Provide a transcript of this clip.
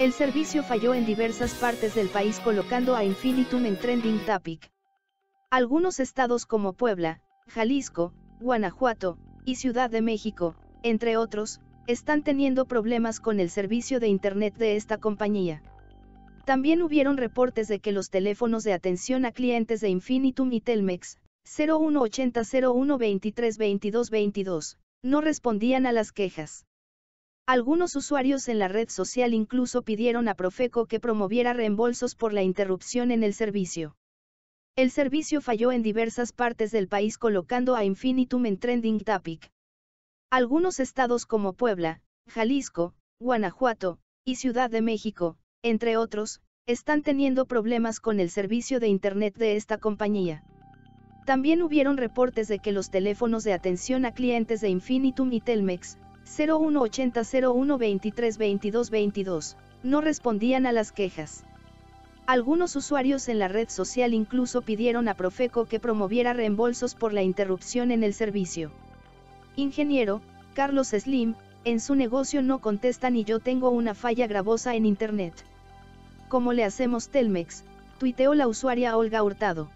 El servicio falló en diversas partes del país colocando a Infinitum en trending topic. Algunos estados como Puebla, Jalisco, Guanajuato, y Ciudad de México, entre otros, están teniendo problemas con el servicio de Internet de esta compañía. También hubieron reportes de que los teléfonos de atención a clientes de Infinitum y Telmex, 0180 01 23 22 22, no respondían a las quejas. Algunos usuarios en la red social incluso pidieron a Profeco que promoviera reembolsos por la interrupción en el servicio. El servicio falló en diversas partes del país colocando a Infinitum en trending topic. Algunos estados como Puebla, Jalisco, Guanajuato, y Ciudad de México, entre otros, están teniendo problemas con el servicio de Internet de esta compañía. También hubieron reportes de que los teléfonos de atención a clientes de Infinitum y Telmex, 0180 01 23 22 22, no respondían a las quejas. Algunos usuarios en la red social incluso pidieron a Profeco que promoviera reembolsos por la interrupción en el servicio. Ingeniero, Carlos Slim, en su negocio no contestan y yo tengo una falla gravosa en Internet. ¿Cómo le hacemos Telmex? tuiteó la usuaria Olga Hurtado.